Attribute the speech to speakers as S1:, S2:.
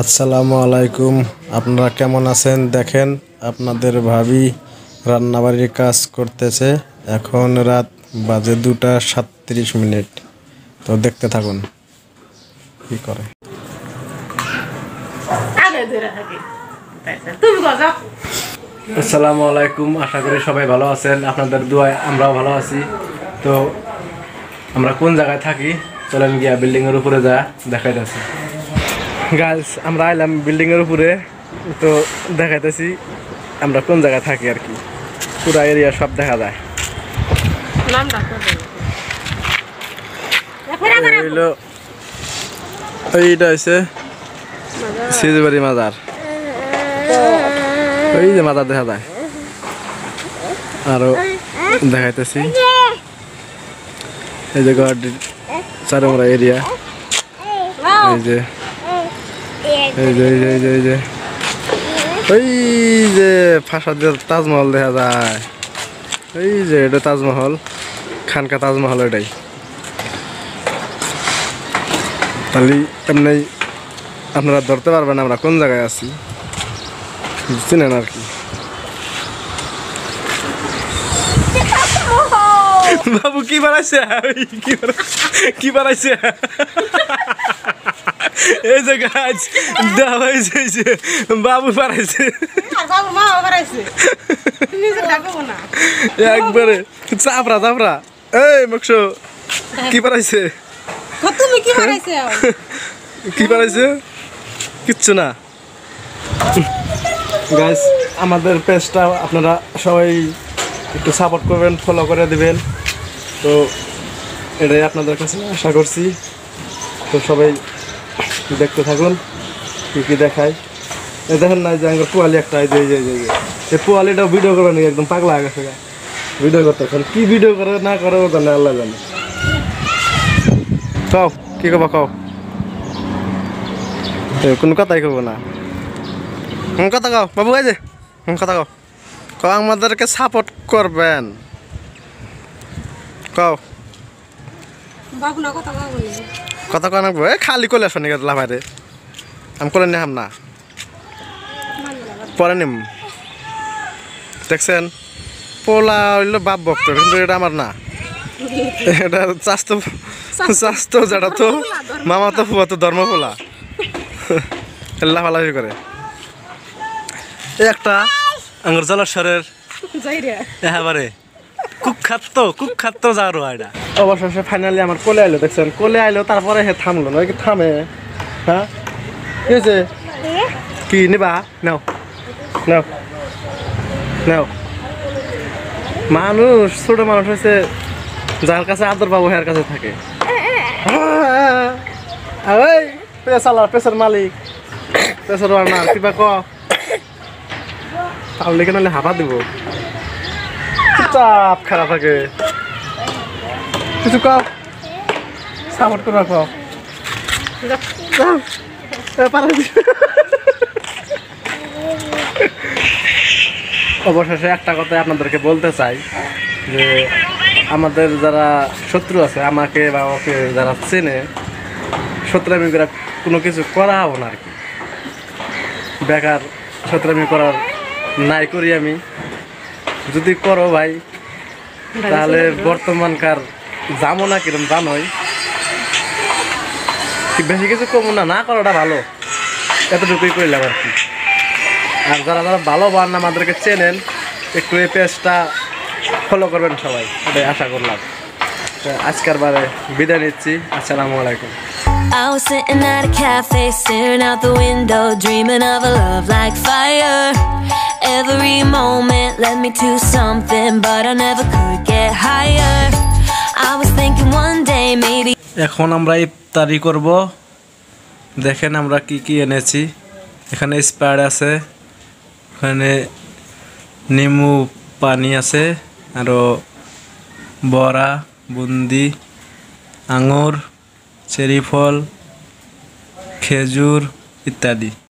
S1: আসসালামু আলাইকুম। আপনারা কেমন আছেন? দেখেন আপনাদের ভাবি রান্নাবাড়ির কাজ করতেছে। এখন রাত বাজে দুটা সাতত্রিশ মিনিট। তো দেখতে থাকুন কি করে। আসসালামু আলাইকুম আশা করি সবাই ভালো আছেন। আপনাদের দোয়ায় আমরাও ভালো আছি। তো আমরা কোন জায়গায় থাকি? চলেন গিয়া বিল্ডিং এর উপরে যা দেখাইতেছি। গার্লস আমরা আইলাম বিল্ডিং এর উপরে। তো দেখাইতেছি আমরা কোন জায়গায় থাকি আর কি। পুরা এরিয়া সব দেখা যায়। এইটা হচ্ছে সিজবাড়ি মাজার। ওই যে মাজার দেখা যায়। আরও দেখাইতেছি। এই যে। গুয়াহাটির চারমরা এরিয়া এই যে। ওই যে তাজমহল দেখা যায়। এই যে, এটা তাজমহল। খানকা তাজমহল এটাই। তাহলে এমনি আপনারা ধরতে পারবেন আমরা কোন জায়গায় আছি। চিনেন আর কি। বাবু, কি বানাইছে? কি বানা- কি বানাইছে? এই যে গাছ দেওয়া হয়েছে বাবু
S2: না।
S1: একবারে চাপড়া চাপড়া। এই মুখশো কি
S2: তুমি কি
S1: বানাইছে কিচ্ছু না। গাইস আমাদের পেজটা আপনারা সবাই একটু সাপোর্ট করবেন ফলো করে দেবেন। তো এটাই আপনাদের কাছে আশা করছি। তো সবাই দেখতে থাকুন কী কী দেখায়। এই দেখেন না যে আমার পোয়ালি একটা যে যে এই যে। পোয়ালিটাও ভিডিও করে নি একদম পাগলা গেছে ভিডিও করতে এখন কি ভিডিও করে না করে ও জানে আল্লাহ জানে। কও কি কবা কও এ, কোনো কথাই কব না। হুম কথা কও বাবু এই যে হুম কথা কও কও আমাদেরকে সাপোর্ট করবেন। কও
S2: বাবু না কথা বাবু
S1: কথা কও না খালি কলে আসো নাকি লাভারে আমি করে নিহাম না। পরে নিম। দেখছেন? পোলা হইল বাপ ভক্ত কিন্তু এটা আমার না। এটা স্বাস্থ্য স্বাস্থ্য যেটা তো মামা তো ফুয়া তো ধর্ম পোলা লাফালাফি করে। একটা আঙ্গুর জলেশ্বরের একেবারে কুখ্যাত কুখ্যাত এটা। অবশেষে ফাইনালি আমার কোলে আইলো, দেখছেন? কোলে আইলো, তারপরে হে থামলো নয় কি থামে? হ্যাঁ? কি হয়েছে কি নিবা? নাও নাও নাও। মানুষ, ছোট মানুষ হয়েছে যার কাছে আদর পাবো, হের কাছে থাকে। ওই পেশালার পেশার মালিক। পেশার ওয়ার্নার কিবা ক? তাহলে কেন হাবা দিব। চাপ খারাপ থাকে কিছু কও সাপোর্ট করে রাখো। অবশেষে একটা কথা আপনাদেরকে বলতে চাই যে আমাদের যারা শত্রু আছে আমাকে বা ওকে যারা চেনে শত্রুমি করে কোনো কিছু করা হব না আর কি। বেকার শত্রুমি করার নাই করি আমি। যদি করো ভাই তাহলে বর্তমানকার জামো না কিরম জানোই কি বেশি কিছু কমো না না করাটা ভালো। এতটুকুই করলাম আর কি। আর যারা যারা ভালো বান আমাদেরকে চেনেন একটু এই পেজটা ফলো করবেন সবাই এটাই আশা করলাম। আজকের বারে বিদায় নিচ্ছি আসসালামু আলাইকুম।
S3: I was sitting at a cafe, staring out the window, dreaming of a love like fire. Every moment led me to something, but I never could get higher. I was thinking one day maybe.
S1: এখন আমরা ইফতারি করব দেখেন আমরা কি কি এনেছি এখানে স্প্রাইট আছে এখানে নিমু পানি আছে আরও বড়া বুন্দি আঙুর চেরি ফল খেজুর ইত্যাদি